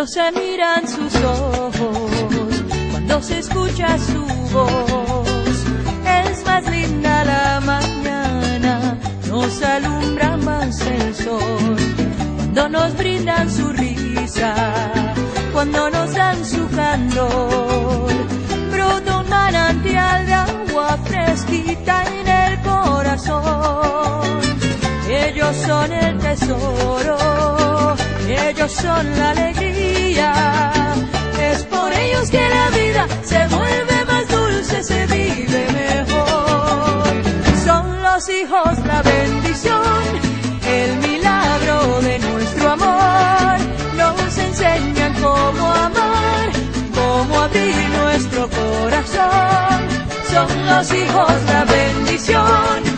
cuando se miran sus ojos, cuando se escucha su voz. Es más linda la mañana, nos alumbra más el sol, cuando nos brindan su risa, cuando nos dan su candor. Brota un manantial de agua fresquita en el corazón. Ellos son el tesoro, ellos son la alegría. Es por ellos que la vida se vuelve más dulce, se vive mejor. Son los hijos la bendición, el milagro de nuestro amor. Nos enseñan cómo amar, cómo abrir nuestro corazón. Son los hijos la bendición,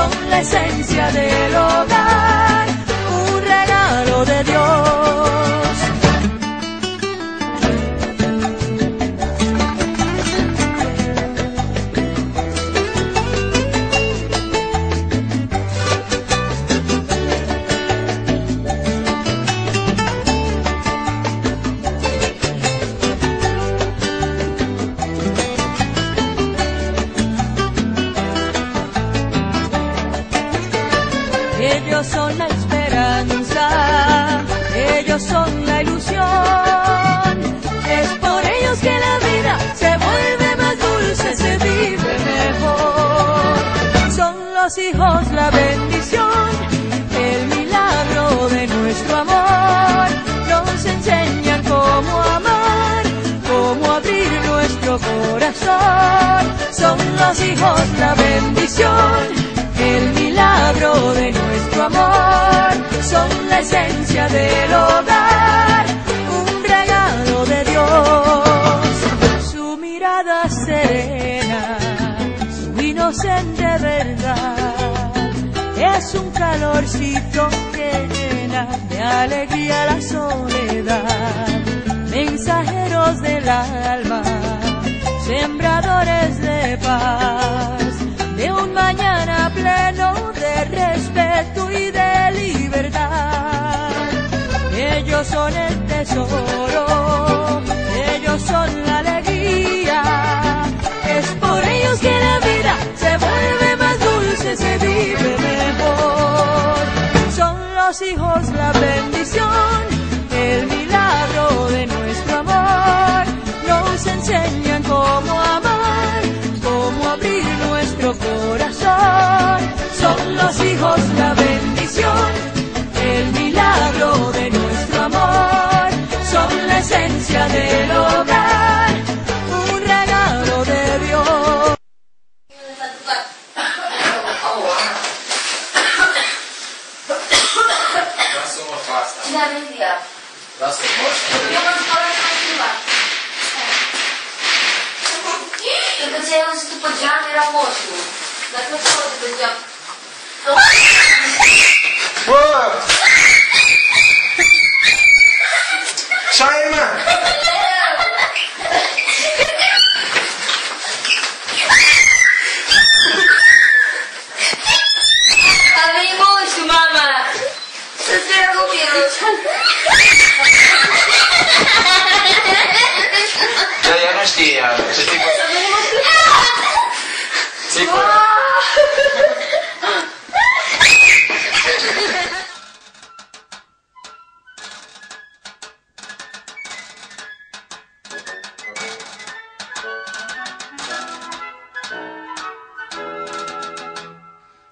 Son la esencia del hogar, un regalo de Dios. Los hijos la bendición el milagro de nuestro amor, son la esencia del hogar, un regalo de Dios. Su mirada serena, su inocente verdad, es un calorcito que llena de alegría la soledad. Mensajeros del alma, sembradores de paz de un mañana pleno de respeto y de libertad. Ellos son el tesoro, ellos son la alegría. Es por ellos que la vida se vuelve más dulce, se vive mejor. Son los hijos la bendición, el milagro de nuestro amor. Nos enseñan cómo amar, cómo abrir nuestro corazón. Son los hijos la bendición, Sì,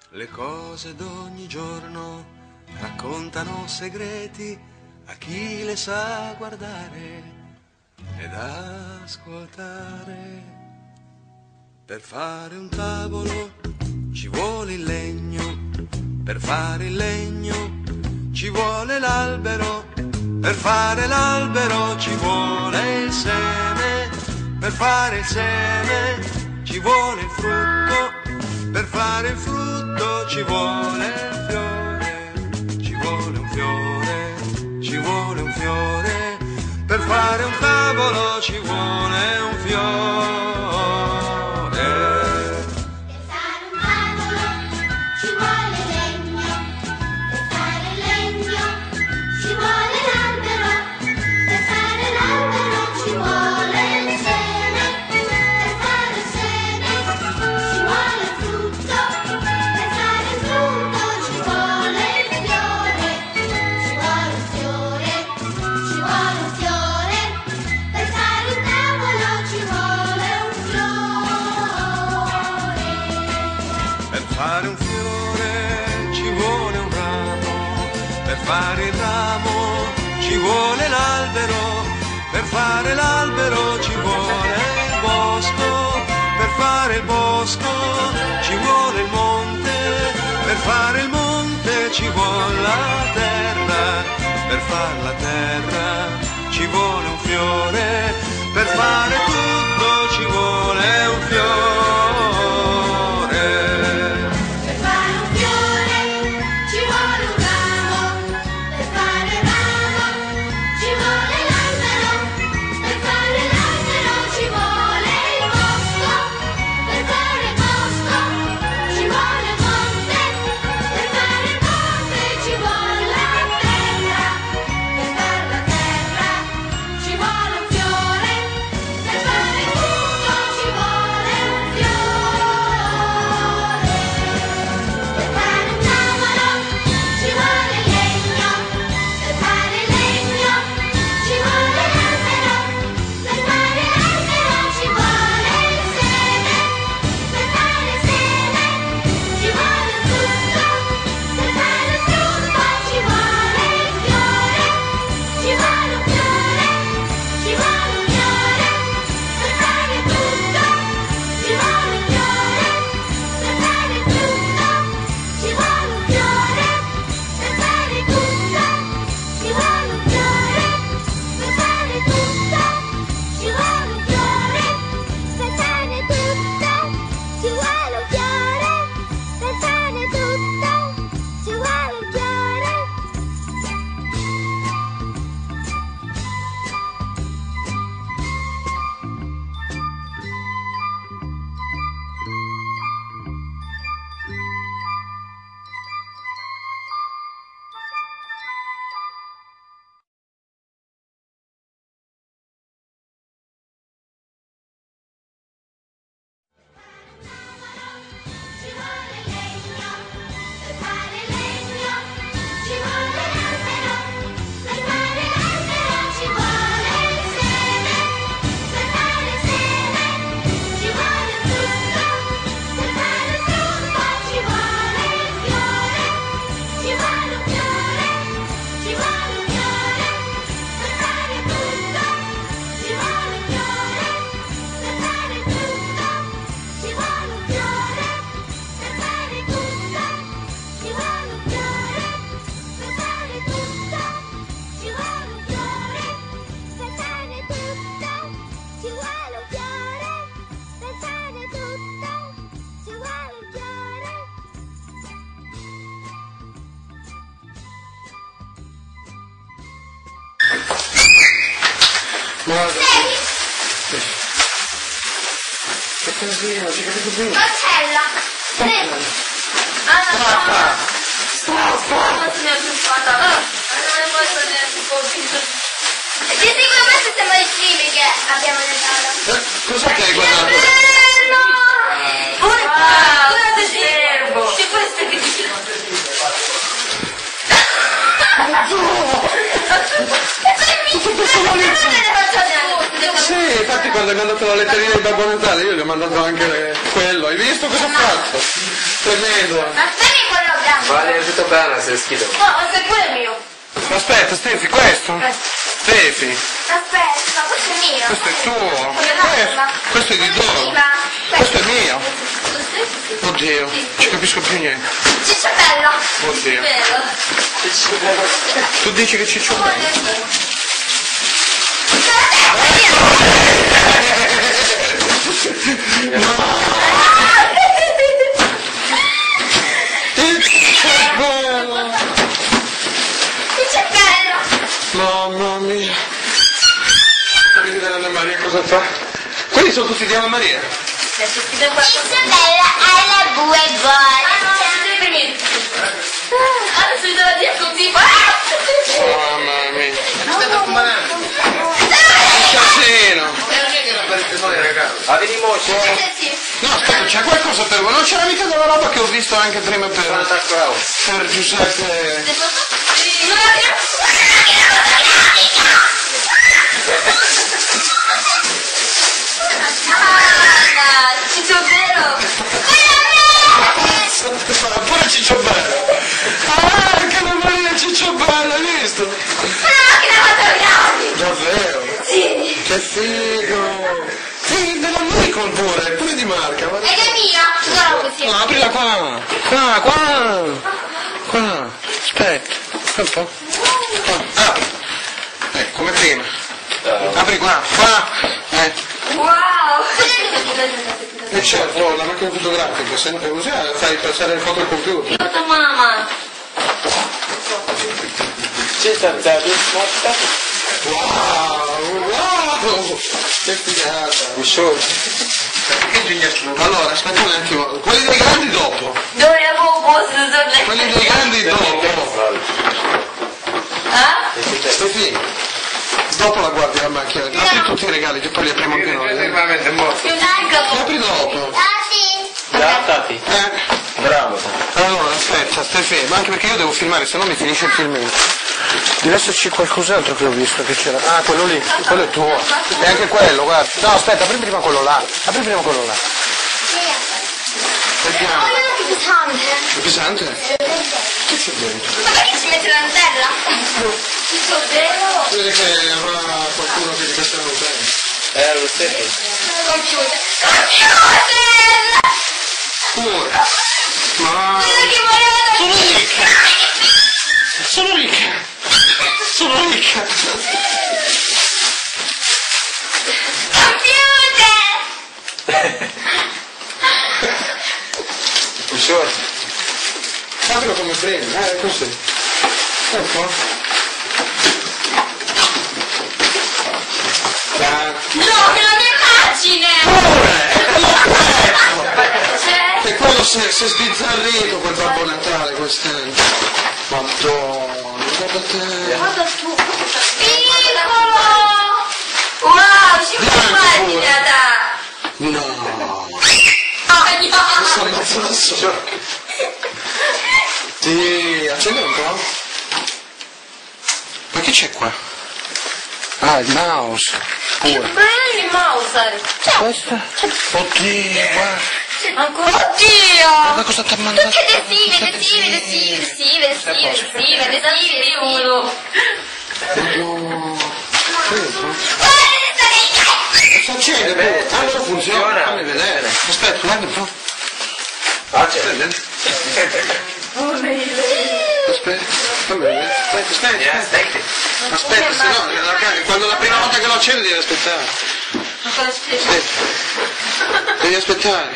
Le cose d'ogni giorno raccontano segreti a chi le sa guardare ed ascoltare. Per fare un tavolo ci vuole il legno, per fare il legno ci vuole l'albero, per fare l'albero ci vuole il seme, per fare il seme ci vuole il frutto, per fare il frutto ci vuole il fiore, ci vuole un fiore, ci vuole un fiore, per fare un tavolo ci vuole un fiore. Ci vuole la terra, per fare la terra ci vuole un fiore, per fare tutto ci vuole un Che casino, ci capito bene. Marcella! Ah, no, Quanto mi ha truffata? Non ne posso neanche convinto. Di sicuramente siamo i primi che abbiamo aiutato. Eh, Cos'è che hai guardato? Bello! Ora, ora servo! C'è questo che dice... Non neanche. Sì, infatti quando hai mandato la letterina di Babbo Natale io gli ho mandato anche quello. Hai visto cosa ha fatto? Tremendo. Quello grande. Vale, tutto bene, sei schifo. No, questo è pure mio. Aspetta, Stefi, questo? Stefi, Aspetta, questo è mio. questo è tuo. Questo, questo è di Doro. Prima. Questo è mio. Oddio, ci capisco più niente. Cicciabella. Oddio. Bello. Tu dici che ciccio Quello bello. è mio. Il ciccio bello. Cicciabella. Mamma mia. Vedi della Maria cosa fa? Quelli sono tutti di Anna Maria. Isabella ha la bue Ah, venire. Adesso mi devo dire così. Mamma mia. Casino. Avete i moci? No, aspetta, c'è qualcosa per voi. Non c'era mica della roba che ho visto anche prima per, 44 euro. per Giuseppe. Dell'amico pure, pure di marca. guarda. Ed è mia! Guarda così. No, aprila qua! Qua, qua! Qua! Aspetta, un po'. Qua, apri. Eh, come prima. Apri qua, qua! Eh. Wow! E certo, la macchina fotografica, sempre così eh, fai passare le foto al computer. Aiuto mamma! C'è stata smotta? Wow! Che figata! Uscito. Allora, aspetta un attimo, quelli dei grandi dopo. Dove avevo posto Quelli dei grandi dopo. Eh? Dopo la guardi la macchina, apri tutti i regali che poi li apriamo anche noi. eh. Apri dopo. Da, Tati. Eh. Bravo. Allora, aspetta, stai fermo, anche perché io devo filmare, se no mi finisce il filmino. Deve esserci qualcos'altro che ho visto che c'era. Ah, quello lì, quello è tuo. E anche quello, guarda. No, aspetta, apri prima quello là. Apri prima quello là. Vediamo. È pesante? Che c'è dentro? Ma perché ci mette la Nutella? Tutto vero? Vedi che avrà qualcuno che gli casca la Nutella. Era lo stesso. Computer. Computer! Pure. Sono ricca! Sono ricca! Computer! Uscito. Aprilo come prima, eh, così. Ecco. Ah, No, che la mia immagine! Cioè, E quello si è, si è sbizzarrito quel Babbo Natale quest'anno. Madonna, guarda te. guarda tu. Piccolo! Wow, ci può fare tirata! No. Ah, Sto rimasta da solo. Sì, accendi un po'. Ma che c'è qua? Ah, il mouse. Che Pure. belli Mauser! Questo? Oddio, guarda. Ancora? Oddio! cosa ti ha mandato. Adesivi, adesivi, adesivi, adesivi, adesivi, adesivi, uno. Madonna. Guarda, Si accende. Ah, allora funziona. Fammi vedere. Aspetta, guarda un po'. C'è. Aspetta. Aspetta, fammi vedere. Aspetta, aspetta. aspetta. Aspetta, se no, quando la prima volta che lo accendi devi aspettare. Aspetta. Devi aspettare.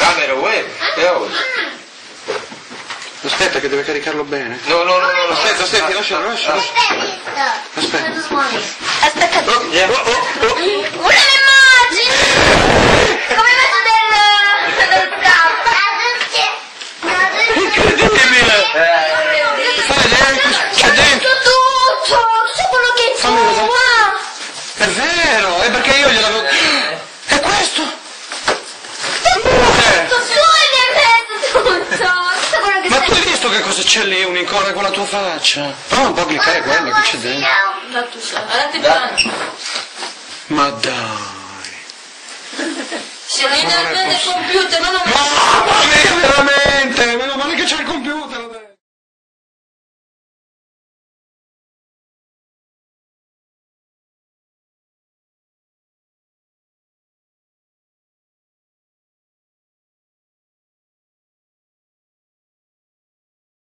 Camera web. E ora? Aspetta che deve caricarlo bene. No, no, no, no. Aspetta, aspetta, lascialo, lascialo. Aspetta. Aspetta, Oh, oh, oh, faccia. Prova un po' a cliccare quello, che c'è dentro? La tuta. Guardate bene. Ma dai. Se non è veramente il computer, ma non... Mamma veramente! Meno male che c'è il computer!